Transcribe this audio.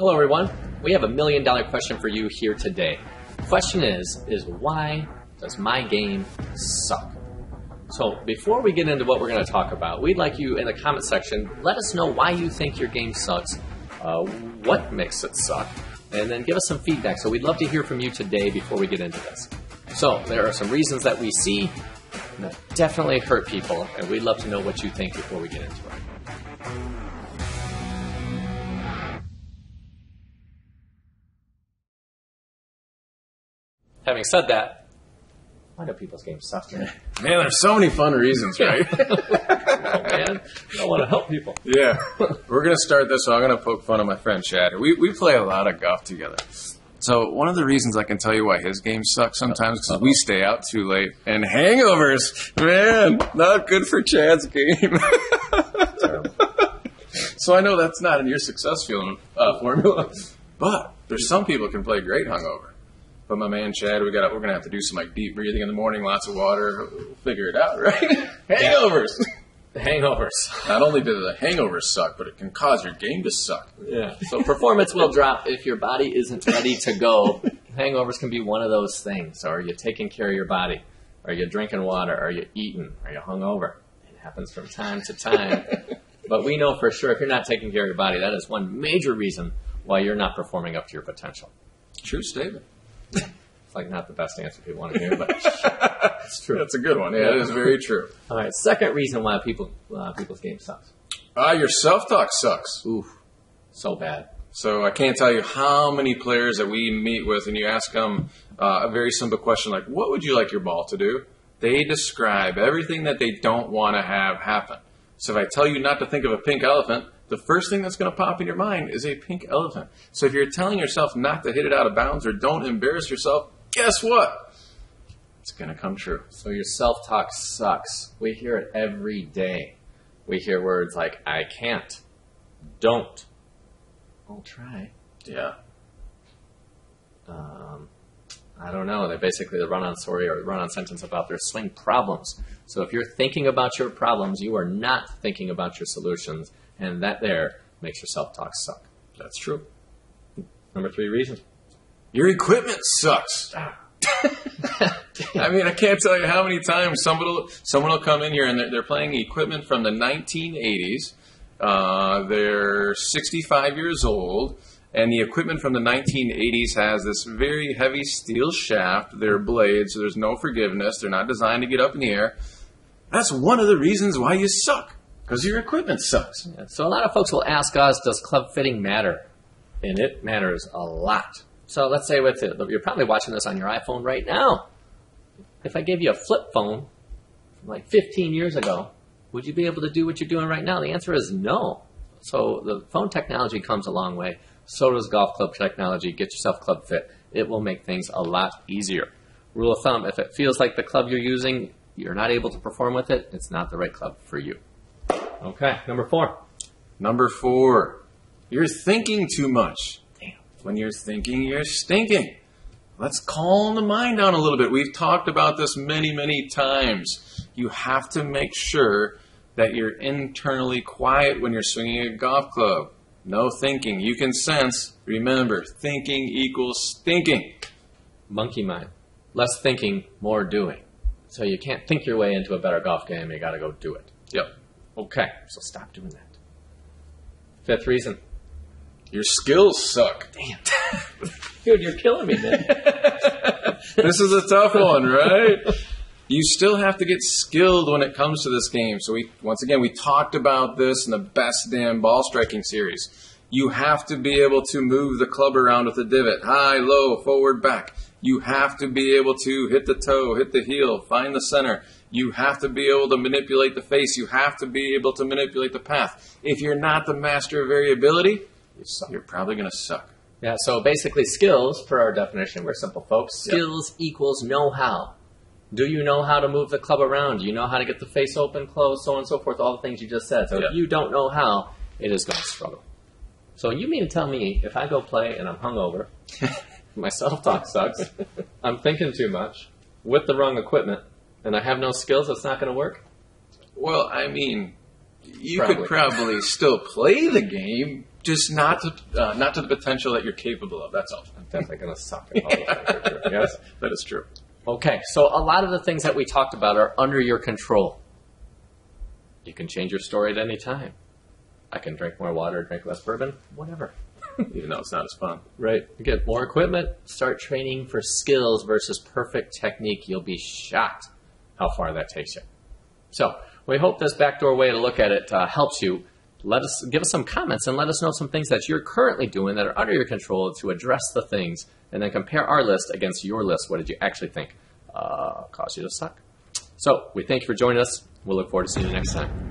Hello, everyone. We have a million dollar question for you here today. Question is, is why does my game suck? So before we get into what we're going to talk about, we'd like you in the comment section, let us know why you think your game sucks, uh, what makes it suck, and then give us some feedback. So we'd love to hear from you today before we get into this. So there are some reasons that we see that definitely hurt people, and we'd love to know what you think before we get into it. Having said that, why do people's games suck, man? Man, there's so many fun reasons, right? oh, man, I want to help people. yeah. We're going to start this, so I'm going to poke fun at my friend Chad. We, we play a lot of golf together. So one of the reasons I can tell you why his games suck sometimes because we stay out too late and hangovers, man, not good for Chad's game. so I know that's not in your success feeling uh, formula, but there's some people can play great hungover. But my man Chad, we got we're gonna have to do some like deep breathing in the morning, lots of water. We'll figure it out, right? hangovers. Hangovers. Not only do the hangovers suck, but it can cause your game to suck. Yeah. So performance will drop if your body isn't ready to go. Hangovers can be one of those things. Are you taking care of your body? Are you drinking water? Are you eating? Are you hungover? It happens from time to time. but we know for sure if you're not taking care of your body, that is one major reason why you're not performing up to your potential. True statement. It's like not the best answer people want to hear, but it's true. That's a good one. Yeah, it is very true. All right. Second reason why people uh, people's game sucks. Ah, your self talk sucks. Oof, so bad. So I can't tell you how many players that we meet with, and you ask them uh, a very simple question like, "What would you like your ball to do?" They describe everything that they don't want to have happen. So if I tell you not to think of a pink elephant, the first thing that's going to pop in your mind is a pink elephant. So if you're telling yourself not to hit it out of bounds or don't embarrass yourself, guess what? It's going to come true. So your self talk sucks. We hear it every day. We hear words like "I can't," "Don't," "I'll try." Yeah. Um, I don't know. They're basically the run-on story or run-on sentence about their swing problems. So if you're thinking about your problems, you are not thinking about your solutions, and that there makes your self-talk suck. That's true. Number three reason. Your equipment sucks. I mean, I can't tell you how many times somebody someone will come in here and they're, they're playing equipment from the 1980s. Uh, they're 65 years old, and the equipment from the 1980s has this very heavy steel shaft. They're blades, so there's no forgiveness. They're not designed to get up in the air. That's one of the reasons why you suck, because your equipment sucks. Yeah, So a lot of folks will ask us, does club fitting matter? And it matters a lot. So let's say with it, you're probably watching this on your iPhone right now. If I gave you a flip phone from like 15 years ago, would you be able to do what you're doing right now? The answer is no. So the phone technology comes a long way. So does golf club technology. Get yourself club fit. It will make things a lot easier. Rule of thumb, if it feels like the club you're using, you're not able to perform with it, it's not the right club for you. Okay, number four. Number four, you're thinking too much. Damn. When you're thinking, you're stinking. Let's calm the mind down a little bit. We've talked about this many, many times. You have to make sure that you're internally quiet when you're swinging a golf club. No thinking. You can sense, remember, thinking equals thinking. monkey mind. Less thinking, more doing. So you can't think your way into a better golf game, you gotta go do it. Yep. Okay, so stop doing that. Fifth reason. Your skills suck. Damn. Dude, you're killing me, man. this is a tough one, right? You still have to get skilled when it comes to this game. So we once again we talked about this in the best damn ball striking series. You have to be able to move the club around with the divot, high, low, forward, back. You have to be able to hit the toe, hit the heel, find the center. You have to be able to manipulate the face. You have to be able to manipulate the path. If you're not the master of variability, You suck. you're probably going to suck. Yeah, so basically, skills, for our definition, we're simple folks. Skills equals know how. Do you know how to move the club around? Do you know how to get the face open, closed, so on and so forth? All the things you just said. So Yeah. if you don't know how, it is going to struggle. So you mean to tell me if I go play and I'm hungover, my self talk sucks, I'm thinking too much with the wrong equipment, and I have no skills, it's not going to work? Well, I mean, you Probably. could probably still play the game, just not to uh, not to the potential that you're capable of. That's all. I'm definitely going to suck at all things. Yes. That is true. Okay, so a lot of the things that we talked about are under your control. You can change your story at any time. I can drink more water, drink less bourbon, whatever. Even though it's not as fun. Right. Get more equipment, start training for skills versus perfect technique. You'll be shocked how far that takes you. So, we hope this backdoor way to look at it uh, helps you. Let us give us some comments and let us know some things that you're currently doing that are under your control to address the things, and then compare our list against your list. What did you actually think uh, caused you to suck? So, we thank you for joining us. We'll look forward to seeing you next time.